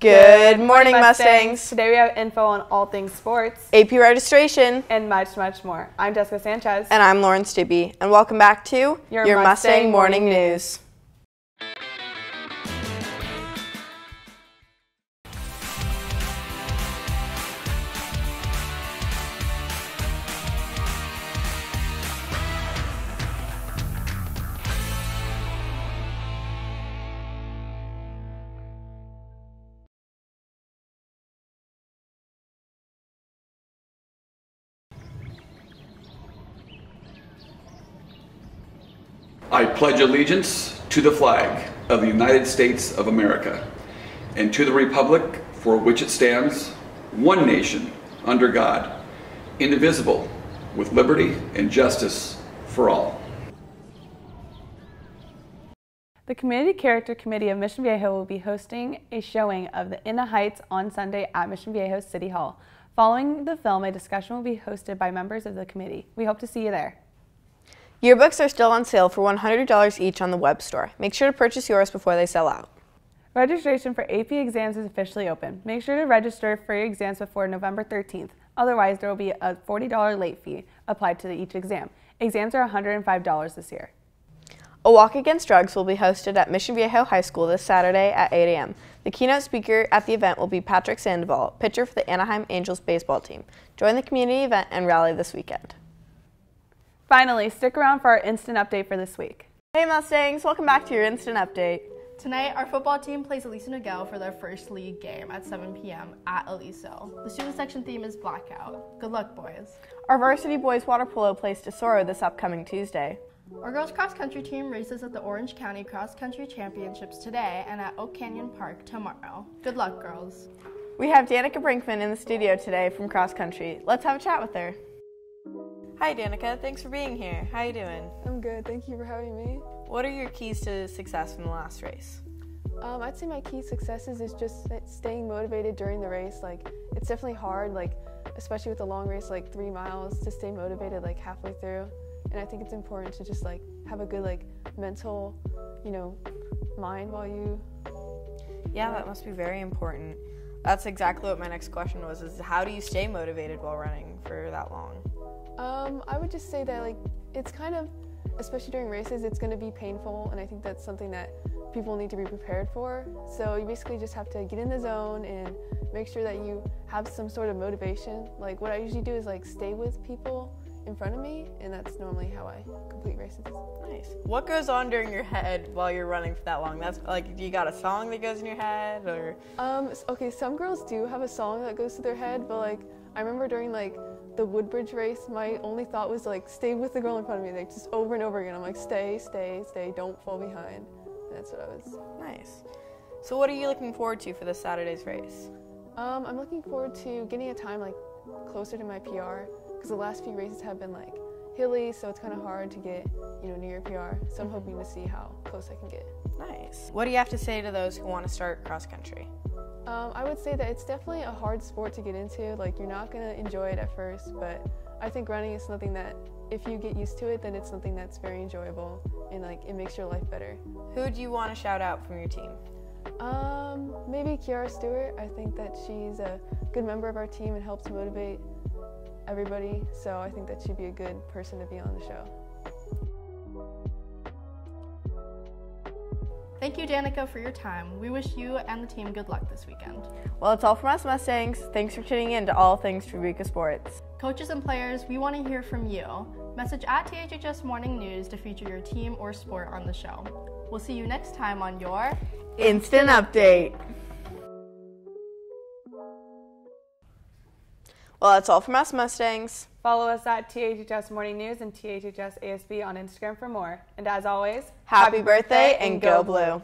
Good morning, Mustangs. Today we have info on all things sports AP registration. and much, much more. I'm Jessica Sanchez. And I'm Lauren Stibbe. And welcome back to Your Mustang, Mustang Morning Morning News. I pledge allegiance to the flag of the United States of America and to the republic for which it stands, one nation, under God, indivisible, with liberty and justice for all. The Community Character Committee of Mission Viejo will be hosting a showing of The In the Heights on Sunday at Mission Viejo City Hall. Following the film, a discussion will be hosted by members of the committee. We hope to see you there. Yearbooks are still on sale for $100 each on the web store. Make sure to purchase yours before they sell out. Registration for AP exams is officially open. Make sure to register for your exams before November 13th. Otherwise, there will be a $40 late fee applied to each exam. Exams are $105 this year. A walk against drugs will be hosted at Mission Viejo High School this Saturday at 8 a.m. The keynote speaker at the event will be Patrick Sandoval, pitcher for the Anaheim Angels baseball team. Join the community event and rally this weekend. Finally, stick around for our instant update for this week. Hey Mustangs, welcome back to your instant update. Tonight, our football team plays Aliso Niguel for their first league game at 7 p.m. at Aliso. The student section theme is Blackout. Good luck, boys. Our varsity boys water polo plays Tesoro this upcoming Tuesday. Our girls cross country team races at the Orange County Cross Country Championships today and at Oak Canyon Park tomorrow. Good luck, girls. We have Danica Brinkman in the studio today from cross country. Let's have a chat with her. Hi Danica, thanks for being here. How you doing? I'm good. Thank you for having me. What are your keys to success from the last race? Um, I'd say my key successes is just staying motivated during the race. Like it's definitely hard, like especially with a long race, like three miles, to stay motivated like halfway through. And I think it's important to just like have a good like mental, you know, mind while you. Yeah, that must be very important. That's exactly what my next question was is how do you stay motivated while running for that long? Um, I would just say that like it's kind of, especially during races, it's going to be painful, and I think that's something that people need to be prepared for. So you basically just have to get in the zone and make sure that you have some sort of motivation. Like what I usually do is like stay with people in front of me, and that's normally how I complete races. Nice. What goes on during your head while you're running for that long? That's like, do you got a song that goes in your head, or? Um, okay, some girls do have a song that goes to their head, but like I remember during like the Woodbridge race, my only thought was like stay with the girl in front of me, like just over and over again. I'm like stay, stay, stay, don't fall behind. And that's what I was. Nice. So what are you looking forward to for this Saturday's race? Um, I'm looking forward to getting a time like closer to my PR because the last few races have been like hilly, so it's kind of hard to get you know near your PR. So I'm hoping to see how close I can get. Nice. What do you have to say to those who want to start cross country? Um, I would say that it's definitely a hard sport to get into. Like, you're not going to enjoy it at first, but I think running is something that if you get used to it, then it's something that's very enjoyable and like it makes your life better. Who do you want to shout out from your team? Um, maybe Kiara Stewart. I think that she's a good member of our team and helps motivate everybody. So I think that she'd be a good person to be on the show. Thank you, Danica, for your time. We wish you and the team good luck this weekend. Well, it's all from us Mustangs. Thanks for tuning in to All Things Trabuco Sports. Coaches and players, we want to hear from you. Message at THHS Morning News to feature your team or sport on the show. We'll see you next time on your Instant update. Well, that's all from us Mustangs. Follow us at THHS Morning News and THHS ASB on Instagram for more. And as always, Happy birthday and go blue.